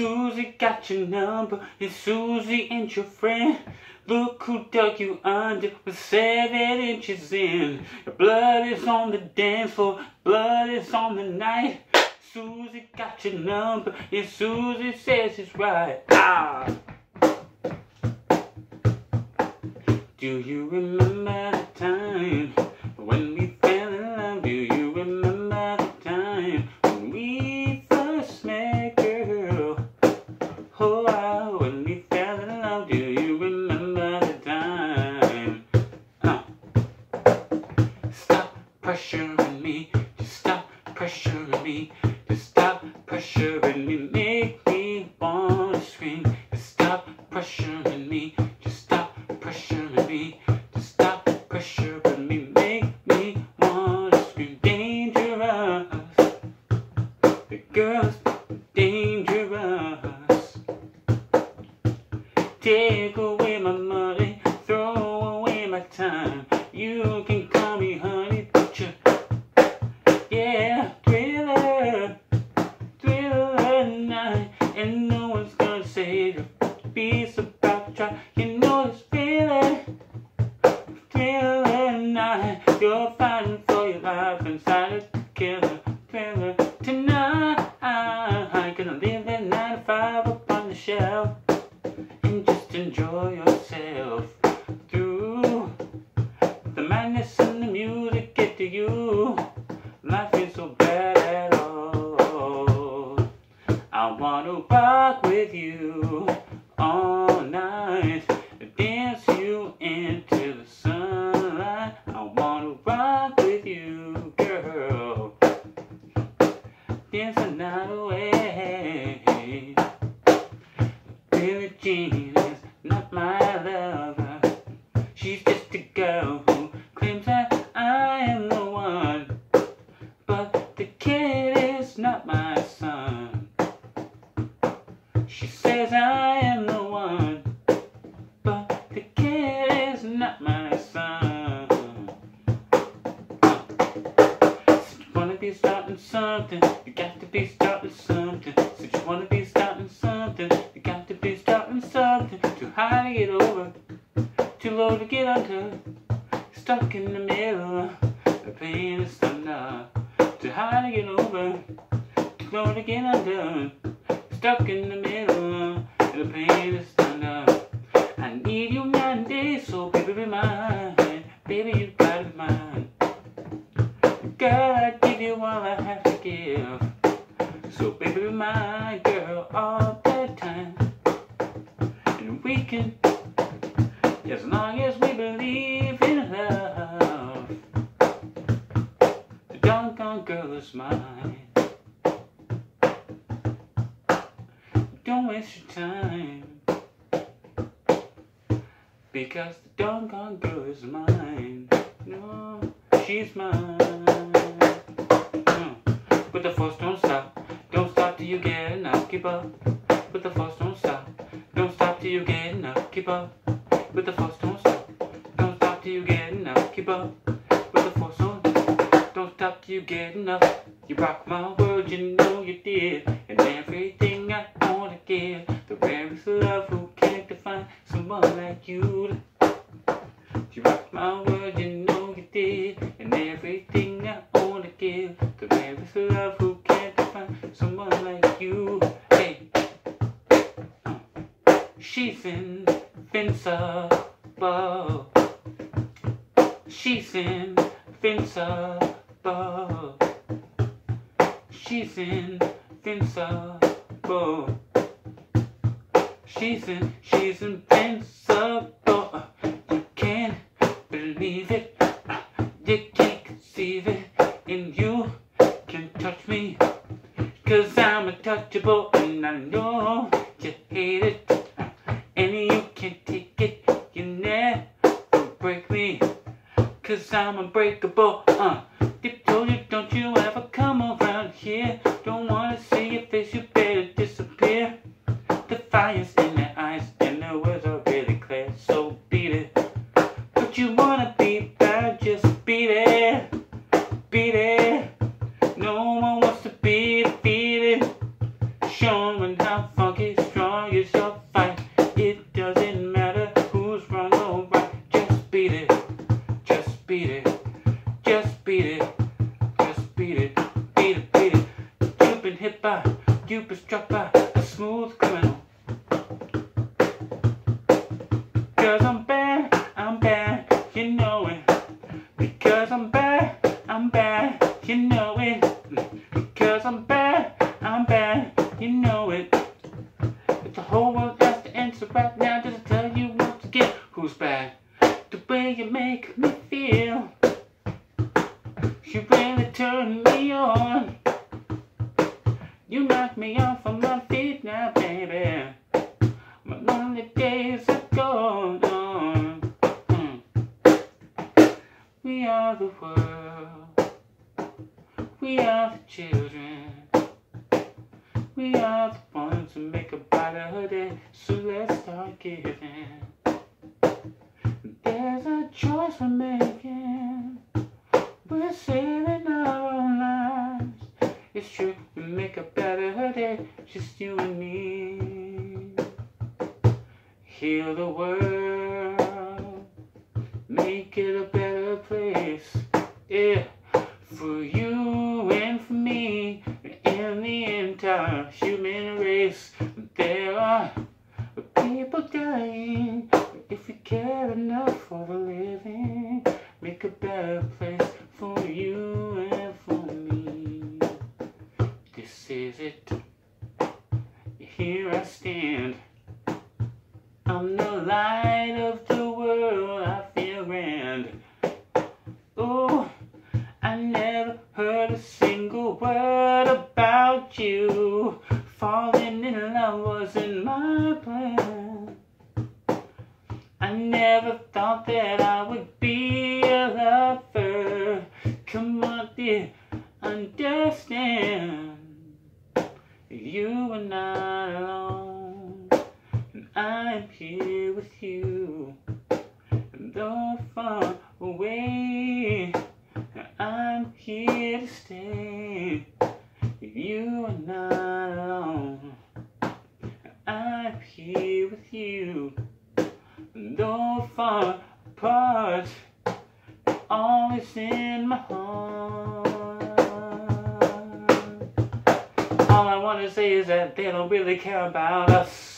Susie got your number, and Susie ain't your friend. Look who dug you under with seven inches in. Your blood is on the dance floor, blood is on the night. Susie got your number, and Susie says it's right. Ah! Do you remember the time pressuring me, make me wanna scream. Just stop pressuring me, just stop pressuring me, just stop pressuring me, make me wanna scream. Dangerous, the girl's dangerous. Take away my money, throw away my time. You can I wanna rock with you all night, dance you into the sunlight. I wanna rock with you, girl. Dance the night away. Billie Jean is not my lover. She's just a girl something, you got to be starting something. Since you wanna be starting something, you got to be starting something. Too high to get over, too low to get under. Stuck in the middle, the pain is thunder. Too high to get over, too low to get under. Stuck in the middle, the pain is thunder. I need you and so baby be mine. Baby, you gotta be mine. Girl, The doggone girl is mine. Don't waste your time. Because the doggone girl is mine. No, she's mine. Mm. With the force, don't stop. Don't stop till you get enough. Keep up. With the force, don't stop. Don't stop till you get enough. Keep up. With the force, don't stop. Don't stop till you get enough. Keep up. Till you get enough. You rock my world, you know you did. And everything I wanna give. The rarest love who can't define someone like you. You rock my world, you know you did. And everything I wanna give. The rarest love who can't define someone like you. Hey. Uh. She's invincible. She's invincible. She's invincible. She's in, she's invincible. You can't believe it. You can't conceive it. And you can touch me. Cause I'm untouchable and I know you hate it. And you can't take it. You never break me. Cause I'm unbreakable. Uh, Dip told you, don't you ever come around here. Don't wanna see your face, you better disappear. The fire's in their eyes and their words are really clear. So beat it. But you wanna be bad, just beat it. Beat it. Because I'm bad, I'm bad, you know it. Because I'm bad, I'm bad, you know it. If the whole world has to answer right now, just tell you once again who's bad. The way you make me feel. You really turn me on. You knock me off of my feet now, baby. My lonely days are gone. We are the world. We are the children. We are the ones who make a brighter day. So let's start giving. There's a choice we're making. We're saving our own lives. It's true, we make a better day. Just you and me. Heal the world. Place. Yeah. For you and for me. And the entire human race. There are people dying. If you care enough for the living, make a better place for you and for me. This is it. Here I stand. I'm the light of the world. I feel grand. Be a lover. Come on, dear, understand. You are not alone. And I'm here with you. And though far away, apart, always in my heart. All I wanna say is that they don't really care about us.